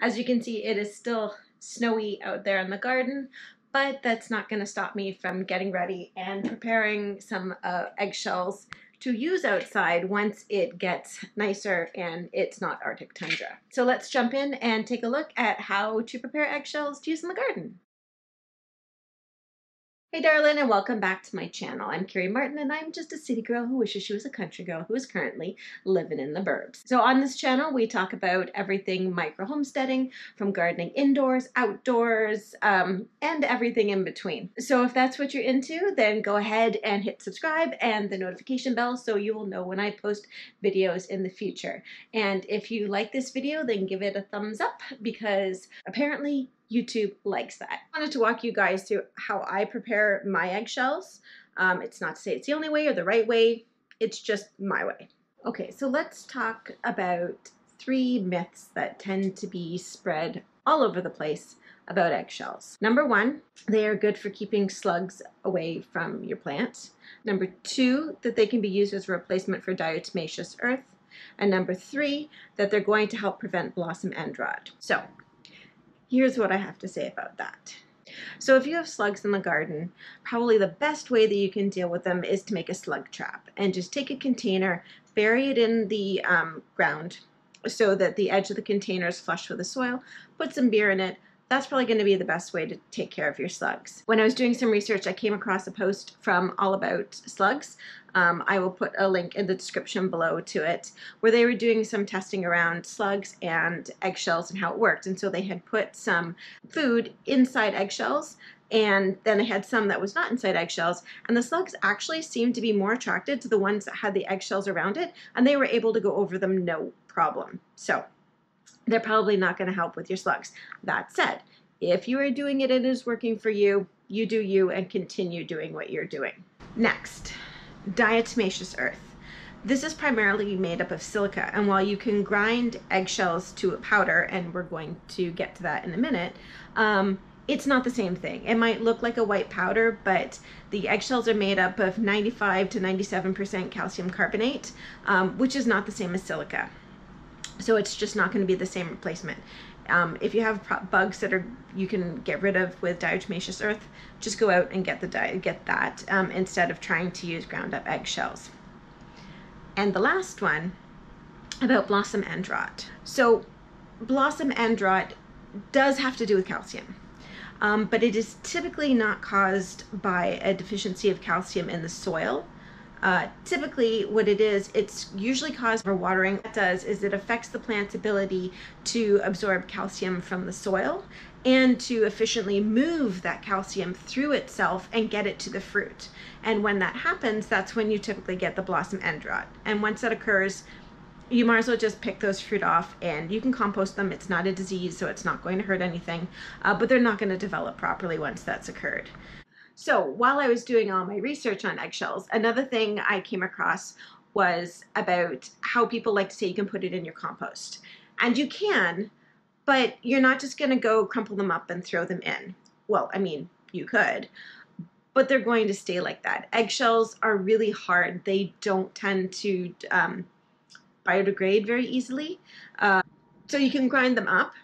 As you can see, it is still snowy out there in the garden, but that's not going to stop me from getting ready and preparing some uh, eggshells to use outside once it gets nicer and it's not Arctic tundra. So let's jump in and take a look at how to prepare eggshells to use in the garden. Hey darling and welcome back to my channel. I'm Carrie Martin and I'm just a city girl who wishes she was a country girl who is currently living in the burbs. So on this channel we talk about everything micro homesteading from gardening indoors, outdoors, um, and everything in between. So if that's what you're into then go ahead and hit subscribe and the notification bell so you will know when I post videos in the future. And if you like this video then give it a thumbs up because apparently YouTube likes that. I wanted to walk you guys through how I prepare my eggshells. Um, it's not to say it's the only way or the right way, it's just my way. Okay, so let's talk about three myths that tend to be spread all over the place about eggshells. Number one, they are good for keeping slugs away from your plant. Number two, that they can be used as a replacement for diatomaceous earth. And number three, that they're going to help prevent blossom end rot. So Here's what I have to say about that. So if you have slugs in the garden, probably the best way that you can deal with them is to make a slug trap and just take a container, bury it in the um, ground so that the edge of the container is flush with the soil, put some beer in it, that's probably going to be the best way to take care of your slugs. When I was doing some research, I came across a post from All About Slugs. Um, I will put a link in the description below to it, where they were doing some testing around slugs and eggshells and how it worked. And so they had put some food inside eggshells and then they had some that was not inside eggshells and the slugs actually seemed to be more attracted to the ones that had the eggshells around it and they were able to go over them no problem so they're probably not going to help with your slugs. That said, if you are doing it and it is working for you, you do you and continue doing what you're doing. Next, diatomaceous earth. This is primarily made up of silica, and while you can grind eggshells to a powder, and we're going to get to that in a minute, um, it's not the same thing. It might look like a white powder, but the eggshells are made up of 95 to 97% calcium carbonate, um, which is not the same as silica. So it's just not going to be the same replacement. Um, if you have bugs that are you can get rid of with diatomaceous earth, just go out and get the get that um, instead of trying to use ground up eggshells. And the last one about blossom end rot. So blossom end rot does have to do with calcium. Um, but it is typically not caused by a deficiency of calcium in the soil. Uh, typically what it is, it's usually caused by watering. What it does is it affects the plant's ability to absorb calcium from the soil and to efficiently move that calcium through itself and get it to the fruit. And when that happens, that's when you typically get the blossom end rot. And once that occurs, you might as well just pick those fruit off and you can compost them. It's not a disease, so it's not going to hurt anything, uh, but they're not going to develop properly once that's occurred. So while I was doing all my research on eggshells, another thing I came across was about how people like to say you can put it in your compost. And you can, but you're not just going to go crumple them up and throw them in. Well, I mean, you could, but they're going to stay like that. Eggshells are really hard. They don't tend to um, biodegrade very easily. Uh, so you can grind them up,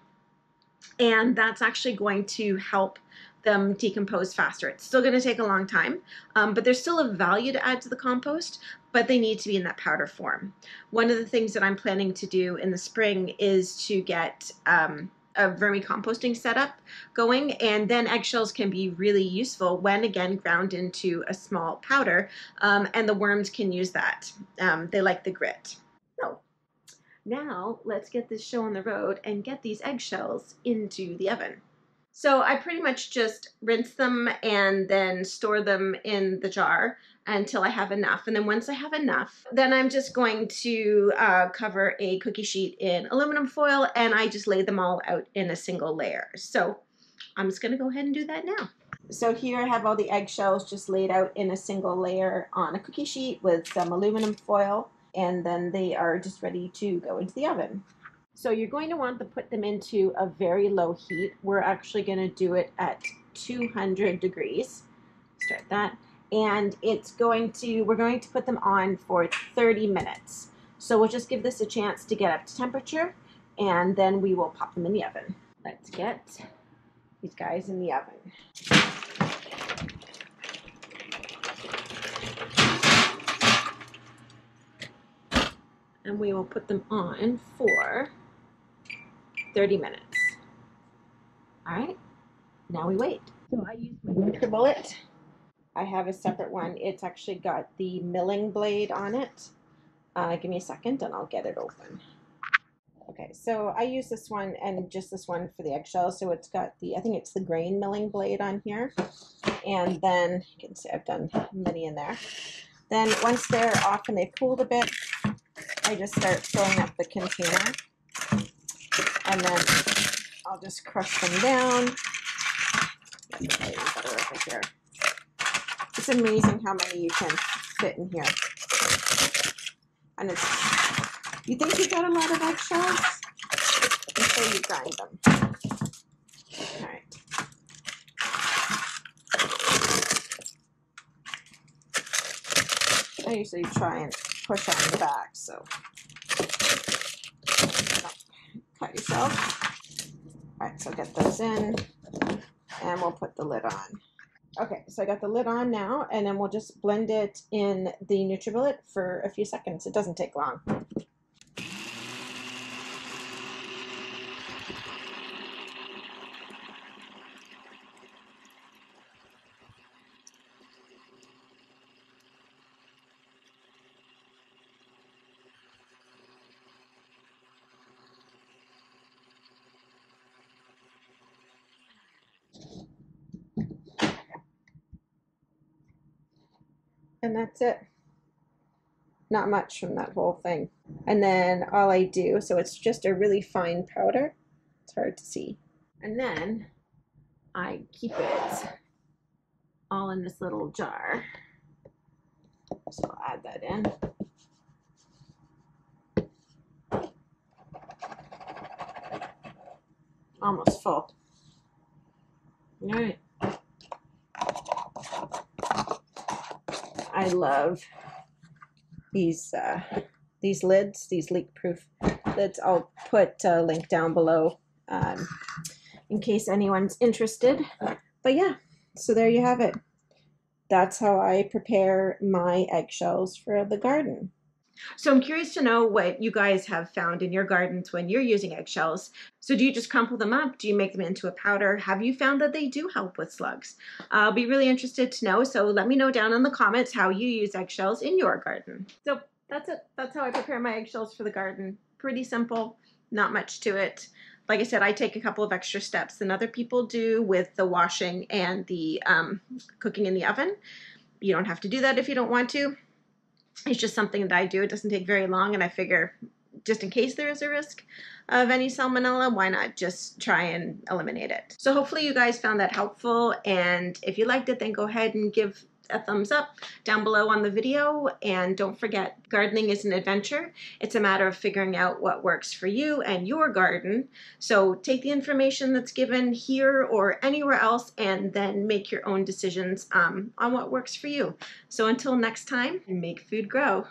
and that's actually going to help them decompose faster. It's still going to take a long time, um, but there's still a value to add to the compost, but they need to be in that powder form. One of the things that I'm planning to do in the spring is to get um, a vermicomposting setup going, and then eggshells can be really useful when, again, ground into a small powder, um, and the worms can use that. Um, they like the grit. So now let's get this show on the road and get these eggshells into the oven. So I pretty much just rinse them and then store them in the jar until I have enough. And then once I have enough, then I'm just going to uh, cover a cookie sheet in aluminum foil and I just lay them all out in a single layer. So I'm just gonna go ahead and do that now. So here I have all the eggshells just laid out in a single layer on a cookie sheet with some aluminum foil and then they are just ready to go into the oven. So you're going to want to put them into a very low heat. We're actually going to do it at 200 degrees. Start that. And it's going to, we're going to put them on for 30 minutes. So we'll just give this a chance to get up to temperature and then we will pop them in the oven. Let's get these guys in the oven. And we will put them on for 30 minutes. All right, now we wait. So I use my NutriBullet. I have a separate one. It's actually got the milling blade on it. Uh, give me a second and I'll get it open. Okay, so I use this one and just this one for the eggshells. So it's got the, I think it's the grain milling blade on here. And then you can see I've done many in there. Then once they're off and they've cooled a bit, I just start filling up the container. And then I'll just crush them down. It's amazing how many you can fit in here. And it's, you think you got a lot of eggshells? Until you grind them. All right. I usually try and push on the back, so yourself. All right, so get those in and we'll put the lid on. Okay, so I got the lid on now, and then we'll just blend it in the NutriBullet for a few seconds. It doesn't take long. And that's it. Not much from that whole thing. And then all I do, so it's just a really fine powder. It's hard to see. And then I keep it all in this little jar. So I'll add that in. Almost full. All right. I love these uh, these lids, these leak-proof lids. I'll put a link down below um, in case anyone's interested. But yeah, so there you have it. That's how I prepare my eggshells for the garden. So I'm curious to know what you guys have found in your gardens when you're using eggshells. So do you just crumple them up? Do you make them into a powder? Have you found that they do help with slugs? I'll be really interested to know. So let me know down in the comments how you use eggshells in your garden. So that's it. That's how I prepare my eggshells for the garden. Pretty simple, not much to it. Like I said, I take a couple of extra steps than other people do with the washing and the um, cooking in the oven. You don't have to do that if you don't want to it's just something that I do. It doesn't take very long, and I figure just in case there is a risk of any salmonella, why not just try and eliminate it? So hopefully you guys found that helpful, and if you liked it, then go ahead and give a thumbs up down below on the video. And don't forget, gardening is an adventure. It's a matter of figuring out what works for you and your garden. So take the information that's given here or anywhere else and then make your own decisions um, on what works for you. So until next time, make food grow.